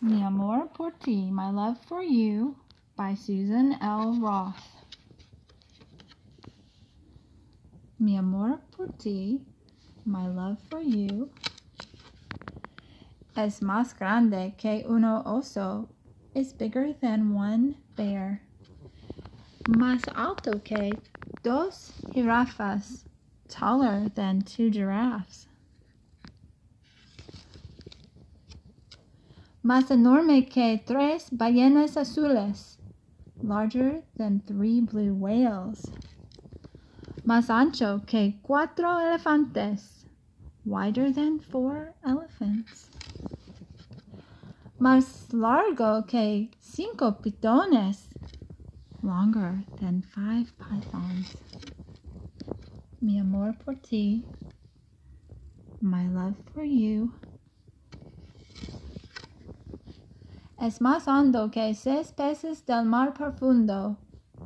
Mi Amor por Ti, My Love for You by Susan L. Roth. Mi Amor por Ti, My Love for You es más grande que uno oso, is bigger than one bear. Más alto que dos jirafas, taller than two giraffes. Más enorme que tres ballenas azules, larger than three blue whales. Más ancho que cuatro elefantes, wider than four elephants. Más largo que cinco pitones, longer than five pythons. Mi amor por ti, my love for you. Es más hondo que seis peces del mar profundo.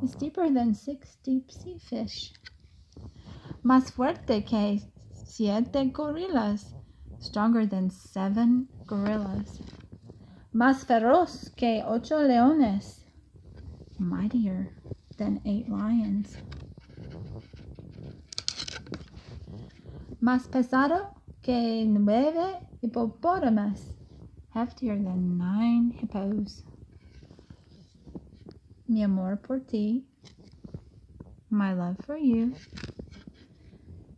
Is deeper than six deep sea fish. Más fuerte que siete gorillas. Stronger than seven gorillas. Más feroz que ocho leones. Mightier than eight lions. Más pesado que nueve hipopótamos heftier than nine hippos. Mi amor por ti, my love for you,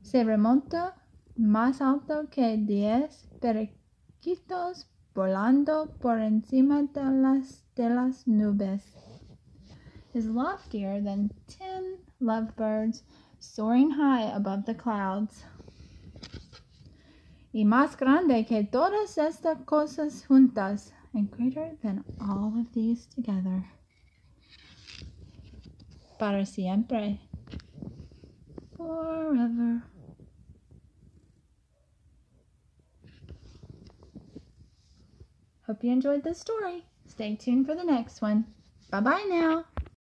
se remonta más alto que diez periquitos volando por encima de las, de las nubes. Is loftier than ten lovebirds soaring high above the clouds y más grande que todas estas cosas juntas, and greater than all of these together. Para siempre. Forever. Hope you enjoyed this story. Stay tuned for the next one. Bye bye now.